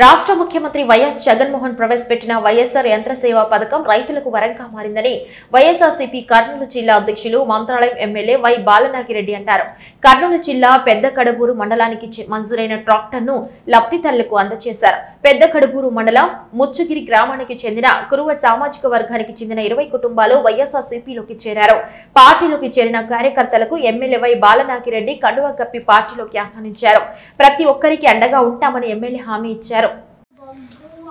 రాష్ట్ర ముఖ్యమంత్రి వైఎస్ జగన్మోహన్ ప్రవేశపెట్టిన వైఎస్ఆర్ యంత్రసేవ పథకం రైతులకు వరంగా మారిందని వైఎస్ఆర్సీపీ కర్నూలు జిల్లా అధ్యక్షులు మంత్రాలయం ఎమ్మెల్యే వై బాలనాగిరెడ్డి అన్నారు. కర్నూలు జిల్లా పెద్ద కడబూరు మండలానికి మంజూరైన ట్రాక్టర్ను లబ్ధిదారులకు అందజేశారు. పెద్ద కడబూరు మండలం ముచ్చగిరి గ్రామానికి చెందిన కురువ సామాజిక వర్గానికి చెందిన ఇరవై కుటుంబాలు వైఎస్ఆర్సీపీలోకి చేరారు. పార్టీలోకి చేరిన కార్యకర్తలకు ఎమ్మెల్యే వై బాలనాగిరెడ్డి కండువా కప్పి పార్టీలోకి ఆహ్వానించారు. ప్రతి ఒక్కరికి అండగా ఉంటామని ఎమ్మెల్యే హామీ ఇచ్చారు.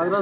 आगरा